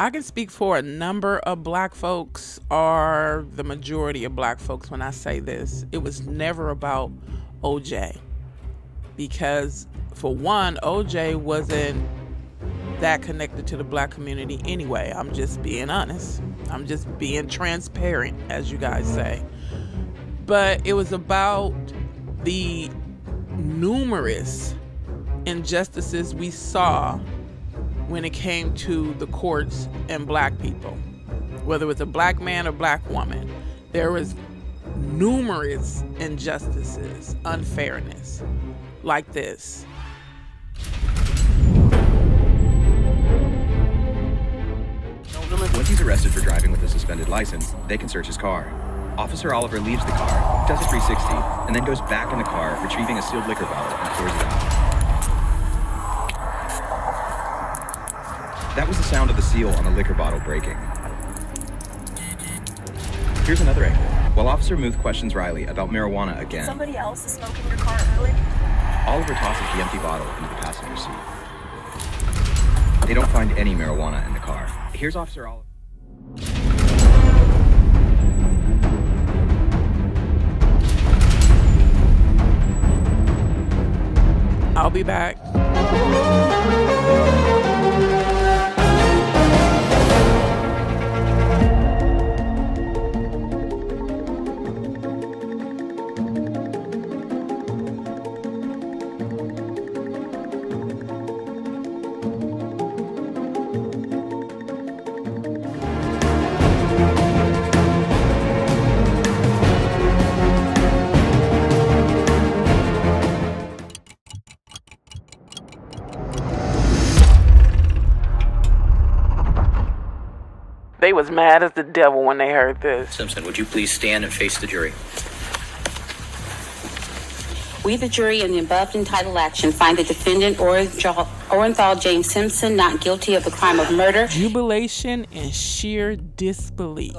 I can speak for a number of black folks, or the majority of black folks, when I say this. It was never about OJ. Because, for one, OJ wasn't that connected to the black community anyway. I'm just being honest. I'm just being transparent, as you guys say. But it was about the numerous injustices we saw when it came to the courts and black people, whether it was a black man or black woman. There was numerous injustices, unfairness like this. Once he's arrested for driving with a suspended license, they can search his car. Officer Oliver leaves the car, does a 360, and then goes back in the car, retrieving a sealed liquor bottle and pours it out. That was the sound of the seal on the liquor bottle breaking. Here's another angle. While Officer Muth questions Riley about marijuana again, Somebody else is smoking your car early? Oliver tosses the empty bottle into the passenger seat. They don't find any marijuana in the car. Here's Officer Oliver. I'll be back. They was mad as the devil when they heard this. Simpson, would you please stand and face the jury? We, the jury, in the above entitled action, find the defendant Orenthal Orenthal James Simpson not guilty of the crime of murder. Jubilation and sheer disbelief.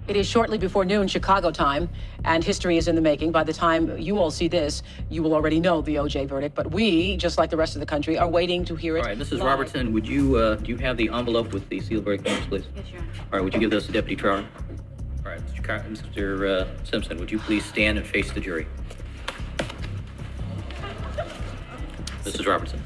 Time. It is shortly before noon Chicago time, and history is in the making. By the time you all see this, you will already know the OJ verdict. But we, just like the rest of the country, are waiting to hear it. All right, Mrs. live. Robertson, would you, uh, do you have the envelope with the seal verdict forms, please? Yes, Your Honor. All right, would you give those to Deputy Trower? All right, Mr. Car- Mr. Uh, Simpson, would you please stand and face the jury? Mrs. Robertson.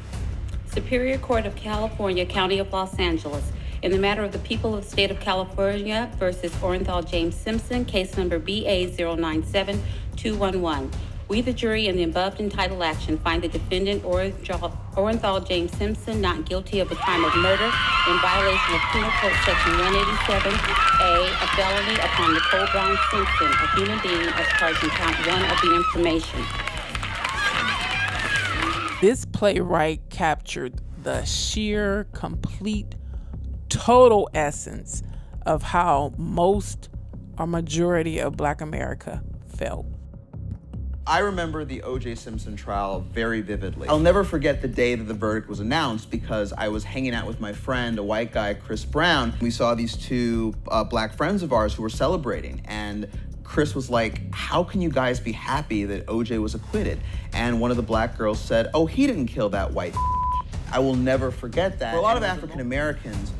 Superior Court of California, County of Los Angeles, in the matter of the people of the state of California versus Orenthal James Simpson, case number BA097211. We, the jury, in the above entitled action, find the defendant Orenthal James Simpson not guilty of the crime of murder in violation of Penal Code Section 187A, a felony upon Nicole Brown Simpson, a human being, as charged in count one of the information. This playwright captured the sheer, complete, total essence of how most or majority of black America felt. I remember the O.J. Simpson trial very vividly. I'll never forget the day that the verdict was announced because I was hanging out with my friend, a white guy, Chris Brown. We saw these two uh, black friends of ours who were celebrating, and Chris was like, How can you guys be happy that O.J. was acquitted? And one of the black girls said, Oh, he didn't kill that white. I will never forget that. For a lot of African Americans,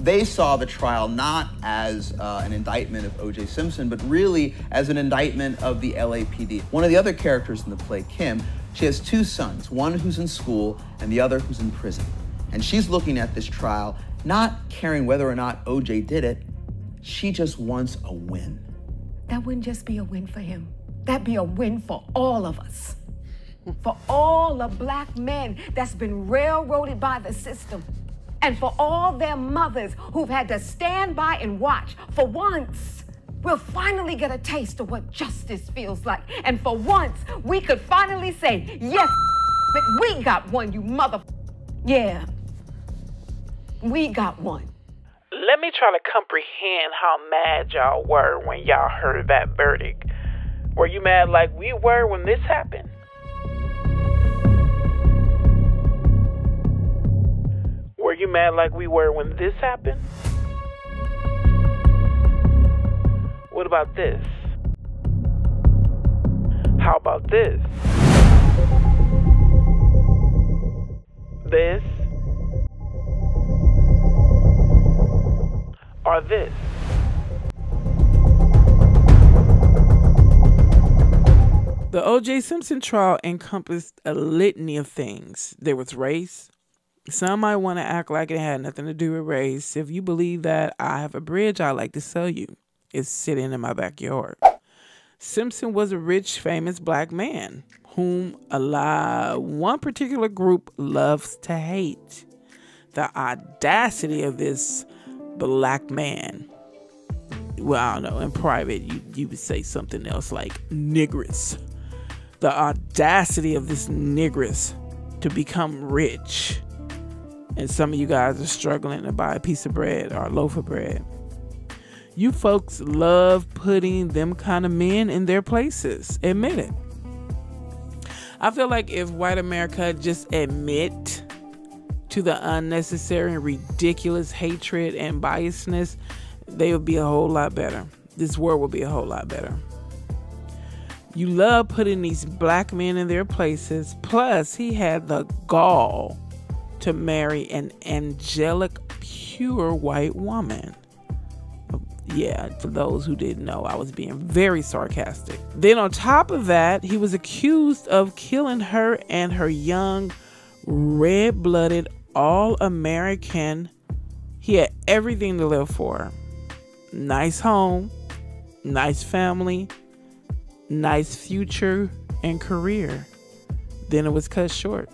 they saw the trial not as uh, an indictment of O.J. Simpson, but really as an indictment of the LAPD. One of the other characters in the play, Kim, she has two sons, one who's in school and the other who's in prison. And she's looking at this trial, not caring whether or not O.J. did it. She just wants a win. That wouldn't just be a win for him. That'd be a win for all of us. For all the black men that's been railroaded by the system. And for all their mothers who've had to stand by and watch. For once, we'll finally get a taste of what justice feels like. And for once, we could finally say, yes, but we got one, you mother. Yeah. We got one. Let me try to comprehend how mad y'all were when y'all heard that verdict. Were you mad like we were when this happened? Were you mad like we were when this happened? What about this? How about this? This? are this. The O.J. Simpson trial encompassed a litany of things. There was race. Some might want to act like it had nothing to do with race. If you believe that, I have a bridge I'd like to sell you. It's sitting in my backyard. Simpson was a rich, famous black man whom a lot, one particular group loves to hate. The audacity of this black man. Well, I don't know. In private, you, you would say something else like niggers the audacity of this niggers to become rich. And some of you guys are struggling to buy a piece of bread or a loaf of bread. You folks love putting them kind of men in their places. Admit it. I feel like if white America just admit to the unnecessary and ridiculous hatred and biasness, they would be a whole lot better. This world would be a whole lot better. You love putting these black men in their places. Plus, he had the gall to marry an angelic, pure white woman. Yeah, for those who didn't know, I was being very sarcastic. Then, on top of that, he was accused of killing her and her young, red blooded, all American. He had everything to live for nice home, nice family, nice future and career. Then it was cut short.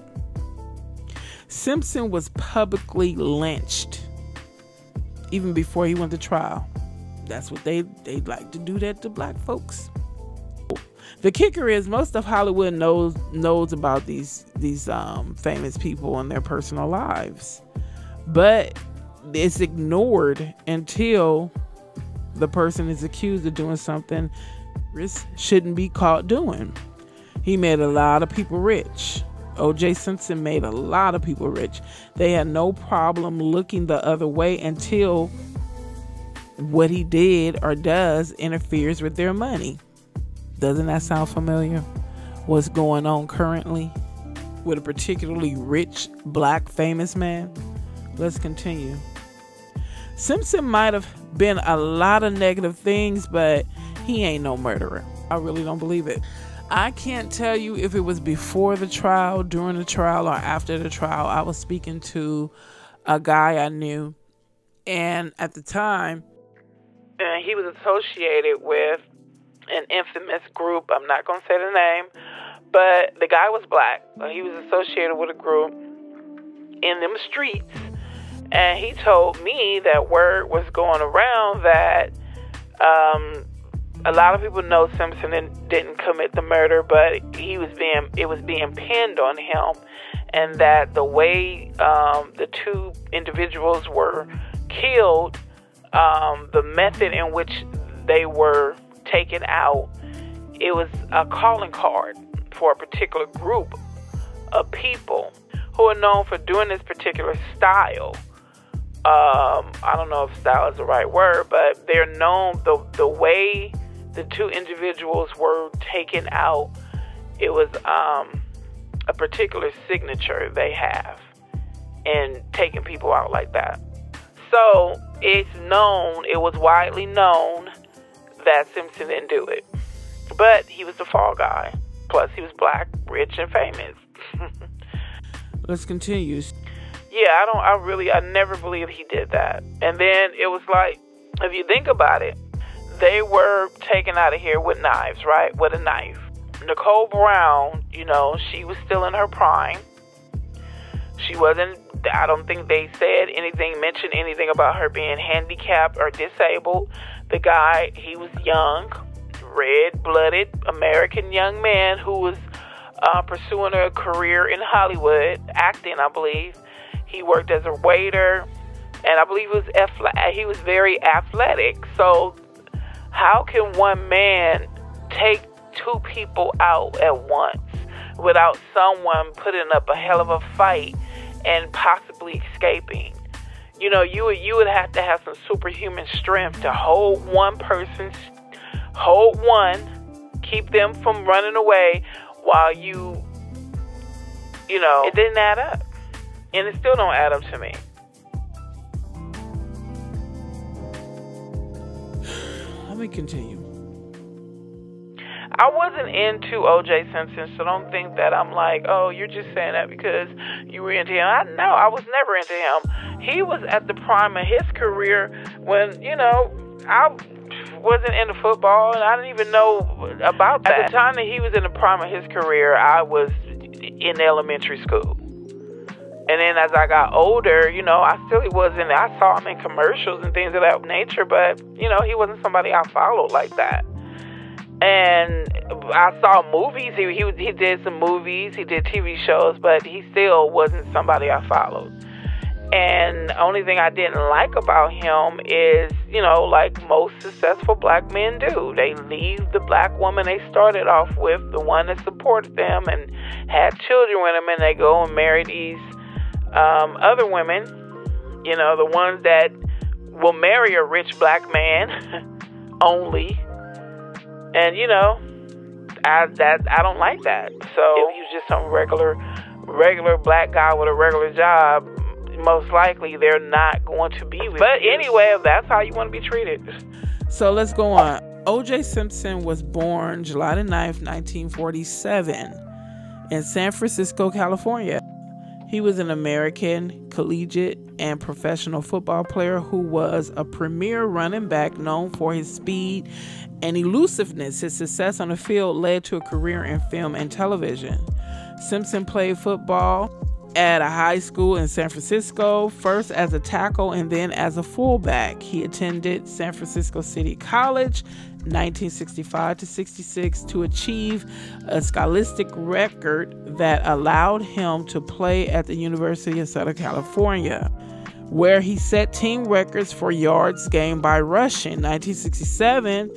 Simpson was publicly lynched even before he went to trial. That's what they they like to do that to black folks. The kicker is most of Hollywood knows knows about these these um, famous people and their personal lives, but it's ignored until the person is accused of doing something shouldn't be caught doing. He made a lot of people rich. OJ Simpson made a lot of people rich. They had no problem looking the other way until what he did or does interferes with their money. Doesn't that sound familiar? What's going on currently with a particularly rich black famous man? Let's continue. Simpson might have been a lot of negative things, but he ain't no murderer. I really don't believe it. I can't tell you if it was before the trial, during the trial, or after the trial. I was speaking to a guy I knew, and at the time, and he was associated with an infamous group. I'm not going to say the name, but the guy was black. He was associated with a group in them streets, and he told me that word was going around that um, a lot of people know Simpson didn't commit the murder, but he was being it was being pinned on him, and that the way um, the two individuals were killed, um, the method in which they were taken out, it was a calling card for a particular group of people who are known for doing this particular style. Um, I don't know if style is the right word, but they're known the the way the two individuals were taken out, it was um, a particular signature they have in taking people out like that. So it's known, it was widely known that Simpson didn't do it. But he was the fall guy. Plus, he was black, rich, and famous. Let's continue. Yeah, I don't, I really, I never believed he did that. And then it was like, if you think about it, they were taken out of here with knives, right? With a knife. Nicole Brown, you know, she was still in her prime. She wasn't, I don't think they said anything, mentioned anything about her being handicapped or disabled. The guy, he was young, red blooded American young man who was uh, pursuing a career in Hollywood, acting, I believe. He worked as a waiter, and I believe was, he was very athletic. So how can one man take two people out at once without someone putting up a hell of a fight and possibly escaping? You know, you would you would have to have some superhuman strength to hold one person, hold one, keep them from running away while you, you know, it didn't add up, and it still don't add up to me. Let me continue. I wasn't into OJ Simpson, so don't think that I'm like, oh, you're just saying that because you were into him. I no, I was never into him. He was at the prime of his career when, you know, I wasn't into football and I didn't even know about that. At the time that he was in the prime of his career, I was in elementary school. And then as I got older, you know, I still he wasn't. I saw him in commercials and things of that nature, but you know, he wasn't somebody I followed like that and I saw movies. He he he did some movies. He did TV shows, but he still wasn't somebody I followed. And the only thing I didn't like about him is, you know, like most successful black men do, they leave the black woman they started off with, the one that supported them and had children with them, and they go and marry these um, other women. You know, the ones that will marry a rich black man only and you know, I that I don't like that. So if you're just some regular regular black guy with a regular job, most likely they're not going to be with but you. anyway, if that's how you want to be treated. So let's go on. O.J. Simpson was born July the 9th, 1947 in San Francisco, California. He was an American collegiate and professional football player who was a premier running back known for his speed and elusiveness. His success on the field led to a career in film and television. Simpson played football at a high school in San Francisco, first as a tackle and then as a fullback. He attended San Francisco City College 1965 to 66 to achieve a scholastic record that allowed him to play at the University of Southern California where he set team records for yards gained by rushing. 1967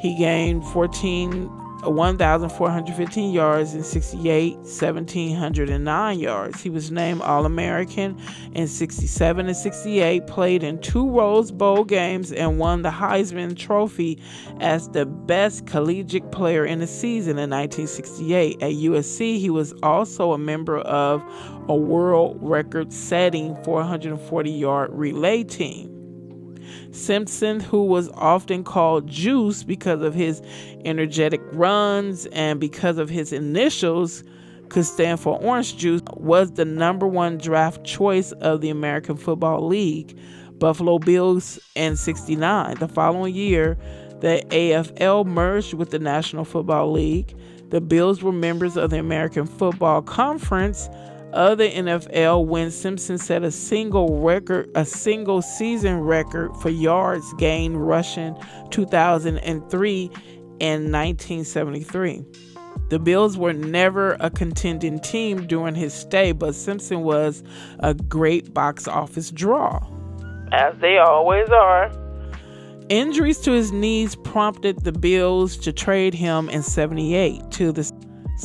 he gained 14, 1,415 yards in 68, 1,709 yards. He was named All American in 67 and 68, played in two Rose Bowl games, and won the Heisman Trophy as the best collegiate player in the season in 1968. At USC, he was also a member of a world record setting 440 yard relay team. Simpson, who was often called Juice because of his energetic runs and because of his initials could stand for orange juice, was the number one draft choice of the American Football League. Buffalo Bills in 69. The following year, the AFL merged with the National Football League. The Bills were members of the American Football Conference other NFL when Simpson set a single record, a single season record for yards gained rushing 2003 and 1973. The Bills were never a contending team during his stay, but Simpson was a great box office draw. As they always are. Injuries to his knees prompted the Bills to trade him in 78 to the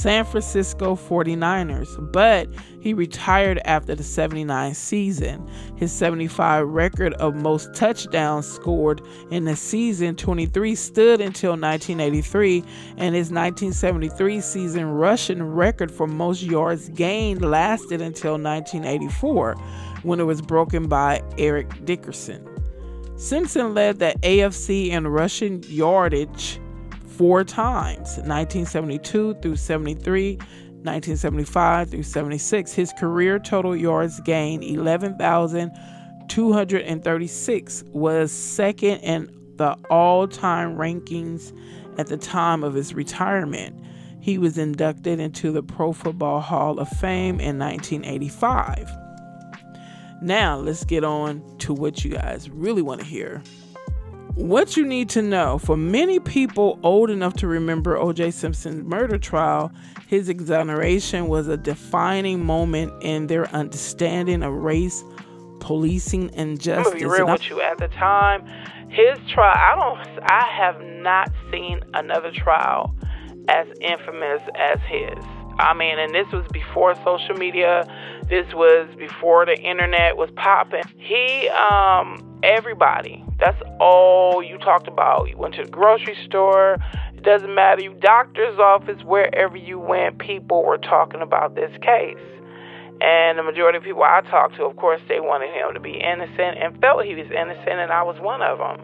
San Francisco 49ers, but he retired after the 79 season. His 75 record of most touchdowns scored in the season 23 stood until 1983, and his 1973 season rushing record for most yards gained lasted until 1984 when it was broken by Eric Dickerson. Simpson led the AFC in rushing yardage four times 1972 through 73, 1975 through 76. His career total yards gained 11,236, was second in the all time rankings at the time of his retirement. He was inducted into the Pro Football Hall of Fame in 1985. Now, let's get on to what you guys really want to hear. What you need to know for many people old enough to remember O.J. Simpson's murder trial, his exoneration was a defining moment in their understanding of race, policing, and justice. I'm be real with you. At the time, his trial, I don't, I have not seen another trial as infamous as his. I mean, and this was before social media. This was before the internet was popping. He, um, everybody. That's all you talked about. You went to the grocery store. It doesn't matter. You doctor's office, wherever you went, people were talking about this case. And the majority of people I talked to, of course, they wanted him to be innocent and felt he was innocent, and I was one of them.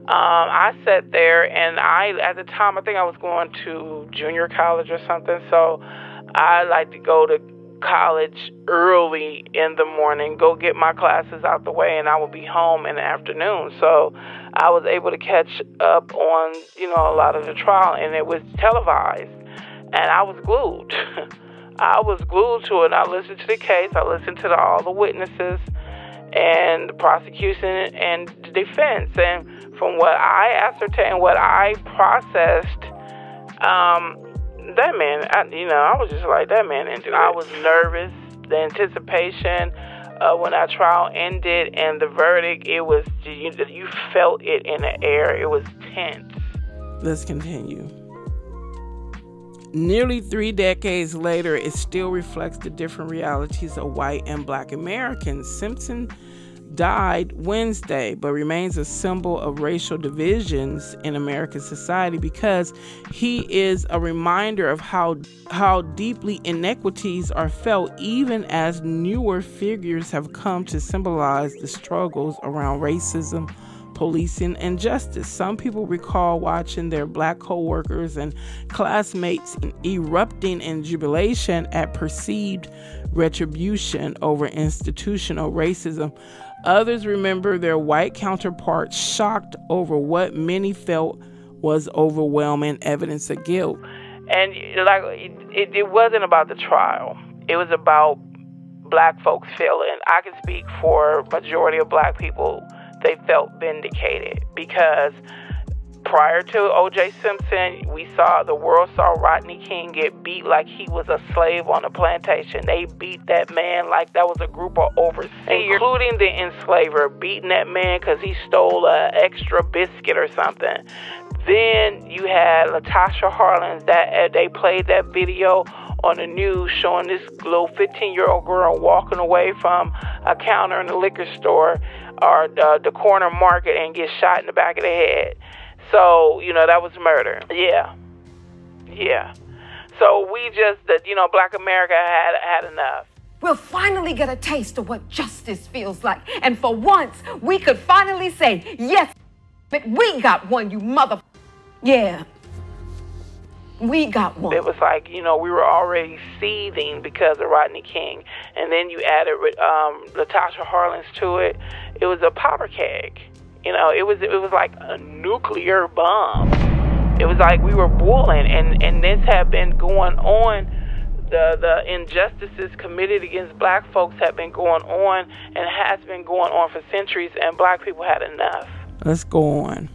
Um, I sat there and I, at the time, I think I was going to junior college or something. So I like to go to college early in the morning, go get my classes out the way, and I would be home in the afternoon. So I was able to catch up on, you know, a lot of the trial, and it was televised, and I was glued. I was glued to it. I listened to the case. I listened to the, all the witnesses and the prosecution and the defense. And from what I ascertained, what I processed, um, that man, I, you know, I was just like that man. And I was nervous. The anticipation uh, when that trial ended and the verdict, it was you, you felt it in the air. It was tense. Let's continue. Nearly three decades later, it still reflects the different realities of white and black Americans. Simpson died Wednesday, but remains a symbol of racial divisions in American society because he is a reminder of how how deeply inequities are felt even as newer figures have come to symbolize the struggles around racism, policing, and justice. Some people recall watching their black coworkers and classmates erupting in jubilation at perceived retribution over institutional racism. Others remember their white counterparts shocked over what many felt was overwhelming evidence of guilt. And like it, it wasn't about the trial. It was about black folks feeling. I can speak for majority of black people. They felt vindicated because prior to O.J. Simpson, we saw the world saw Rodney King get beat like he was a slave on a plantation. They beat that man like that was a group of overseers, including the enslaver, beating that man because he stole an extra biscuit or something. Then you had Latasha Harlins that uh, they played that video on the news showing this little 15 year old girl walking away from a counter in the liquor store or uh, the corner market and get shot in the back of the head. So, you know, that was murder. Yeah. Yeah. So we just, that you know, black America had had enough. We'll finally get a taste of what justice feels like. And for once, we could finally say, yes, but we got one, you mother. Yeah. We got one. It was like, you know, we were already seething because of Rodney King. And then you added um, Latasha Harlins to it. It was a powder keg. You know, it was it was like a nuclear bomb. It was like we were boiling, and and this had been going on. The the injustices committed against black folks have been going on and has been going on for centuries, and black people had enough. Let's go on.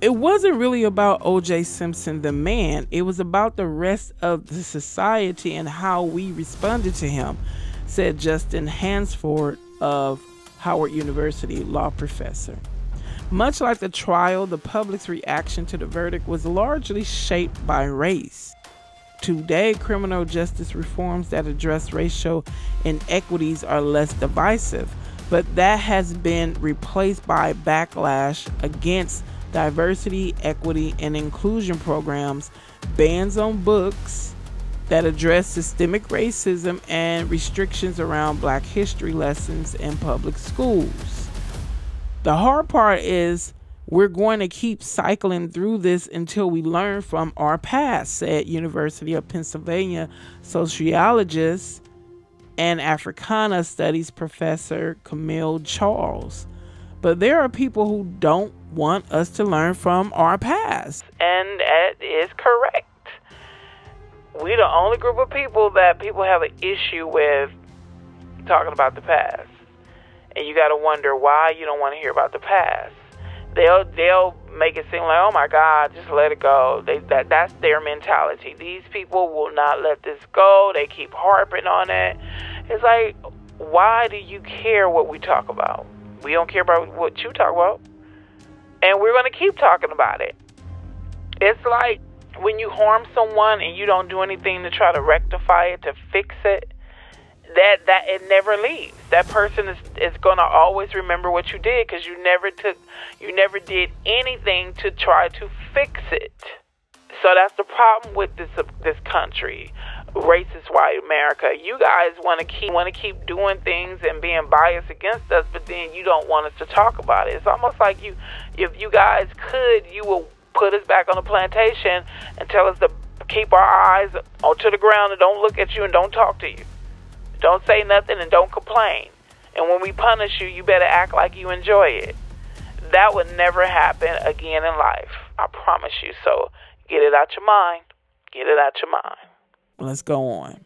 It wasn't really about O.J. Simpson, the man. It was about the rest of the society and how we responded to him, said Justin Hansford of Howard University law professor. Much like the trial, the public's reaction to the verdict was largely shaped by race. Today, criminal justice reforms that address racial inequities are less divisive, but that has been replaced by backlash against diversity, equity, and inclusion programs, bans on books that address systemic racism, and restrictions around black history lessons in public schools. The hard part is we're going to keep cycling through this until we learn from our past, said University of Pennsylvania sociologist and Africana Studies professor Camille Charles. But there are people who don't want us to learn from our past. And that is correct. We're the only group of people that people have an issue with talking about the past and you got to wonder why you don't want to hear about the past. They'll they'll make it seem like, oh my God, just let it go. They that that's their mentality. These people will not let this go. They keep harping on it. It's like, why do you care what we talk about? We don't care about what you talk about, and we're to keep talking about it. It's like when you harm someone and you don't do anything to try to rectify it, to fix it that that it never leaves. That person is is gonna always remember what you did because you never took, you never did anything to try to fix it. So that's the problem with this this country. racist white America. You guys want to keep want to keep doing things and being biased against us, but then you don't want us to talk about it. It's almost like you, if you guys could, you will put us back on the plantation and tell us to keep our eyes onto the ground and don't look at you and don't talk to you. Don't say nothing and don't complain. And when we punish you, you better act like you enjoy it. That would never happen again in life. I promise you. So get it out your mind. Get it out your mind. Let's go on.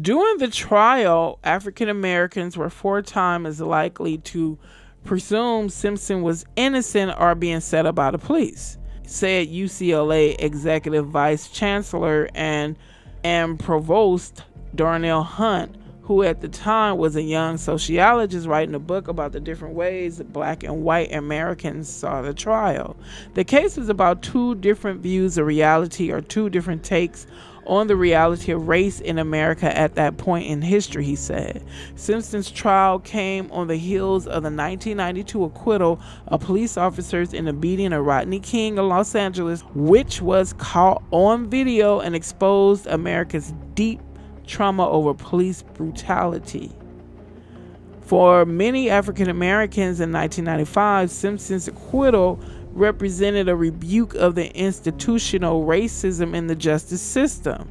During the trial, African Americans were four times as likely to presume Simpson was innocent or being set up by the police, said UCLA Executive Vice Chancellor and, and Provost Darnell Hunt, who at the time was a young sociologist writing a book about the different ways black and white Americans saw the trial. The case was about two different views of reality or two different takes on the reality of race in America at that point in history, he said. Simpson's trial came on the heels of the 1992 acquittal of police officers in the beating of Rodney King in Los Angeles, which was caught on video and exposed America's deep trauma over police brutality. For many African Americans in 1995, Simpson's acquittal represented a rebuke of the institutional racism in the justice system.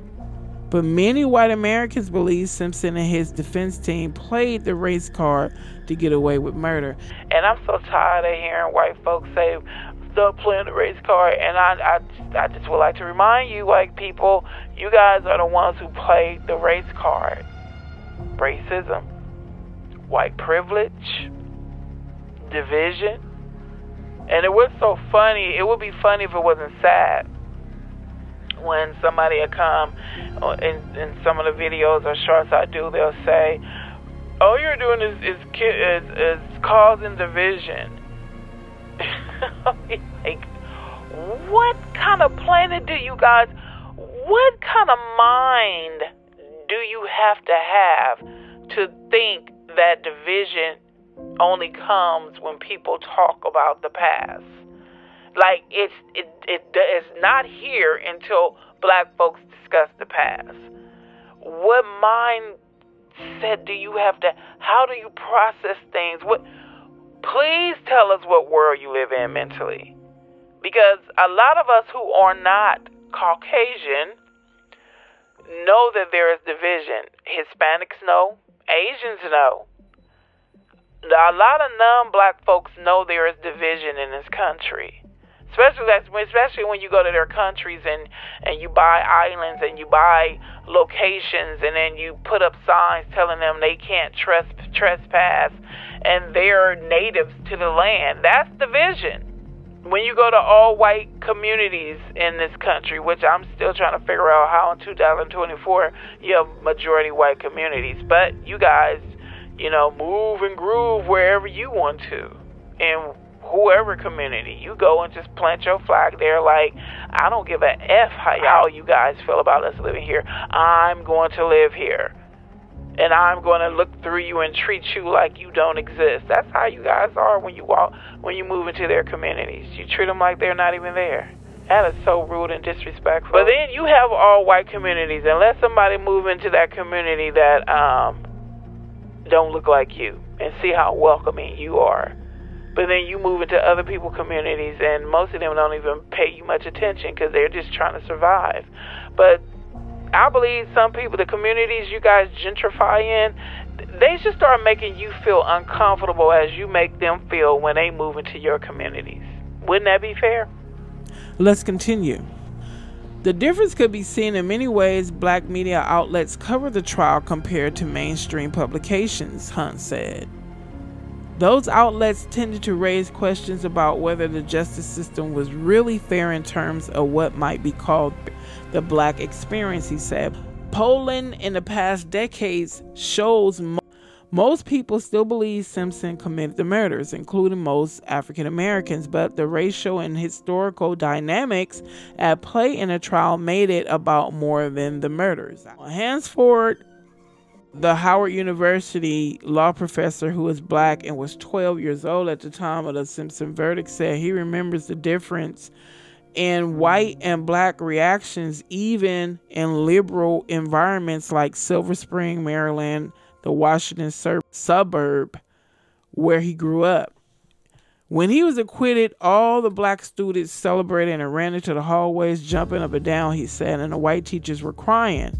But many white Americans believe Simpson and his defense team played the race card to get away with murder. And I'm so tired of hearing white folks say, stop playing the race card. And I, I, I just would like to remind you, white people, you guys are the ones who play the race card. Racism, white privilege, division. And it was so funny. It would be funny if it wasn't sad. When somebody would come uh, in, in some of the videos or shorts I do, they'll say, "All you're doing is is is, is causing division." like, what kind of planet do you guys? What kind of mind do you have to have to think that division only comes when people talk about the past? Like it's it it is not here until black folks discuss the past. What mindset do you have to? How do you process things? What? Please tell us what world you live in mentally, because a lot of us who are not Caucasian know that there is division. Hispanics know, Asians know. A lot of non-black folks know there is division in this country. Especially especially when you go to their countries and and you buy islands and you buy locations and then you put up signs telling them they can't trespass and they're natives to the land. That's the vision. when you go to all white communities in this country, which I'm still trying to figure out how in 2024 you have majority white communities, but you guys, you know, move and groove wherever you want to. In whoever community, you go and just plant your flag there. Like, I don't give a F how y'all you guys feel about us living here. I'm going to live here and I'm going to look through you and treat you like you don't exist. That's how you guys are when you walk when you move into their communities. You treat them like they're not even there. That is so rude and disrespectful. But then you have all white communities, and let somebody move into that community that um, don't look like you, and see how welcoming you are. But then you move into other people communities, and most of them don't even pay you much attention because they're just trying to survive. But I believe some people, the communities you guys gentrify in, they should start making you feel uncomfortable as you make them feel when they move into your communities. Wouldn't that be fair? Let's continue. The difference could be seen in many ways black media outlets cover the trial compared to mainstream publications, Hunt said. Those outlets tended to raise questions about whether the justice system was really fair in terms of what might be called the black experience, he said. Polling in the past decades shows mo- most people still believe Simpson committed the murders, including most African Americans, but the racial and historical dynamics at play in the trial made it about more than the murders. Hansford, the Howard University law professor who was black and was 12 years old at the time of the Simpson verdict, said he remembers the difference in white and black reactions, even in liberal environments like Silver Spring, Maryland, the Washington sur- suburb where he grew up. When he was acquitted, all the black students celebrated and ran into the hallways, jumping up and down, he said, and the white teachers were crying.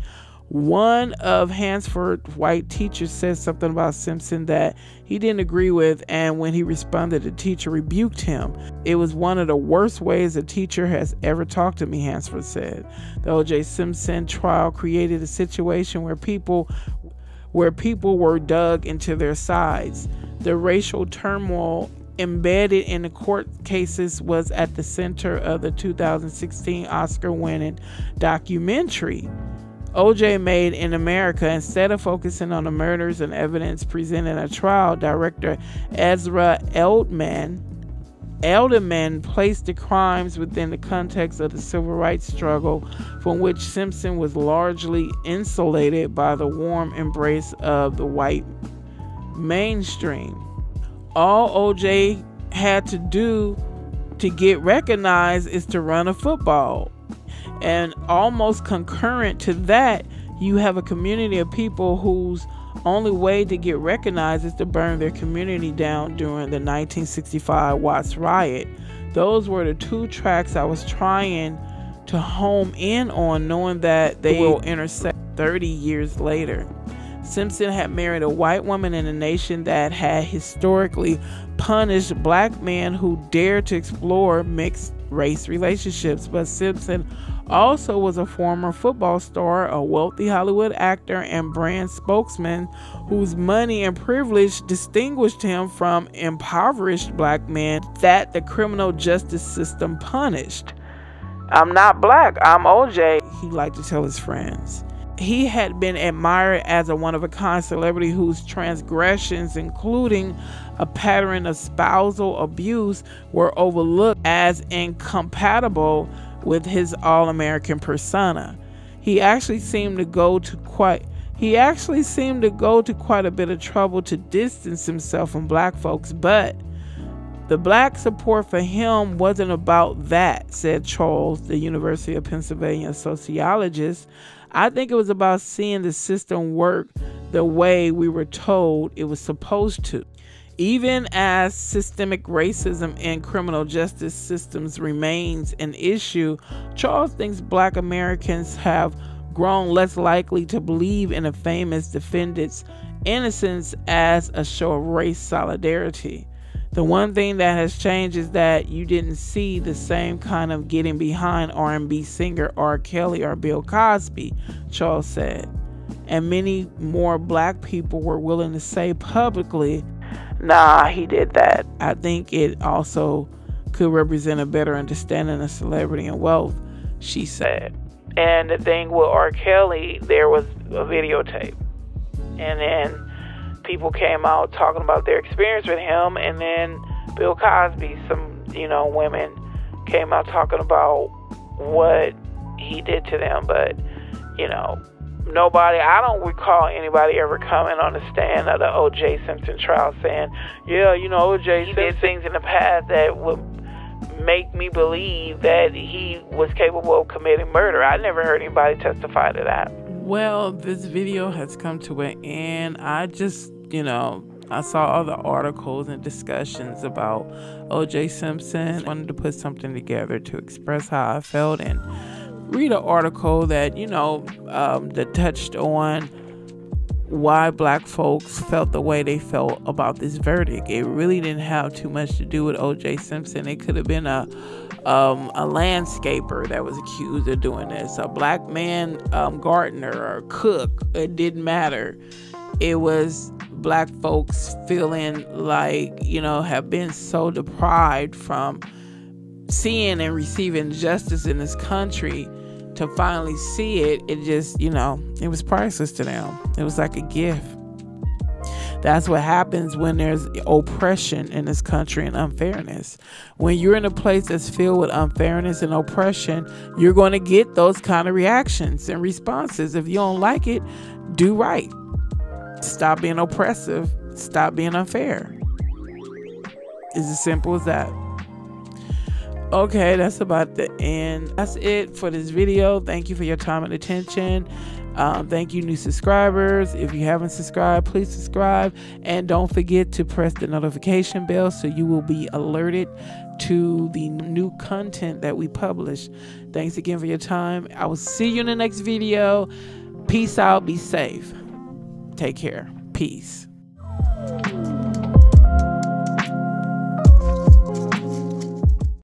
One of Hansford white teachers said something about Simpson that he didn't agree with, and when he responded, the teacher rebuked him. It was one of the worst ways a teacher has ever talked to me, Hansford said. The O.J. Simpson trial created a situation where people where people were dug into their sides. The racial turmoil embedded in the court cases was at the center of the 2016 Oscar winning documentary. OJ made in America, instead of focusing on the murders and evidence presented in a trial, director Ezra Eldman Edelman placed the crimes within the context of the civil rights struggle, from which Simpson was largely insulated by the warm embrace of the white mainstream. All OJ had to do to get recognized is to run a football. And almost concurrent to that, you have a community of people whose only way to get recognized is to burn their community down during the 1965 Watts riot. Those were the two tracks I was trying to home in on, knowing that they will intersect 30 years later. Simpson had married a white woman in a nation that had historically punished black men who dared to explore mixed race relationships, but Simpson also was a former football star, a wealthy Hollywood actor, and brand spokesman whose money and privilege distinguished him from impoverished black men that the criminal justice system punished. I'm not black, I'm OJ, he liked to tell his friends. He had been admired as a one of a kind celebrity whose transgressions, including a pattern of spousal abuse, were overlooked as incompatible with his all-American persona. He actually seemed to go to quite he actually seemed to go to quite a bit of trouble to distance himself from black folks, but the black support for him wasn't about that, said Charles, the University of Pennsylvania sociologist. I think it was about seeing the system work the way we were told it was supposed to. Even as systemic racism in criminal justice systems remains an issue, Charles thinks black Americans have grown less likely to believe in a famous defendant's innocence as a show of race solidarity. The one thing that has changed is that you didn't see the same kind of getting behind R&B singer R. Kelly or Bill Cosby, Charles said. And many more black people were willing to say publicly nah, he did that. I think it also could represent a better understanding of celebrity and wealth, she said. And the thing with R. Kelly, there was a videotape. And then people came out talking about their experience with him. And then Bill Cosby, some, you know, women came out talking about what he did to them. But, you know, nobody, I don't recall anybody ever coming on the stand of the O.J. Simpson trial saying, yeah, you know, O.J. did things in the past that would make me believe that he was capable of committing murder. I never heard anybody testify to that. Well, this video has come to an end. I just, you know, I saw all the articles and discussions about O.J. Simpson. I wanted to put something together to express how I felt and read an article that you know um, that touched on why black folks felt the way they felt about this verdict. It really didn't have too much to do with O.J. Simpson. It could have been a um, a landscaper that was accused of doing this, a black man um, gardener or cook. It didn't matter. It was black folks feeling like you know have been so deprived from seeing and receiving justice in this country to finally see it, it just, you know, it was priceless to them. It was like a gift. That's what happens when there's oppression in this country and unfairness. When you're in a place that's filled with unfairness and oppression, you're going to get those kind of reactions and responses. If you don't like it, do right. Stop being oppressive, stop being unfair. It's as simple as that. Okay, that's about the end. That's it for this video. Thank you for your time and attention. Um, thank you, new subscribers. If you haven't subscribed, please subscribe. And don't forget to press the notification bell so you will be alerted to the new content that we publish. Thanks again for your time. I will see you in the next video. Peace out. Be safe. Take care. Peace.